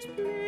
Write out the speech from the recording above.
much blue.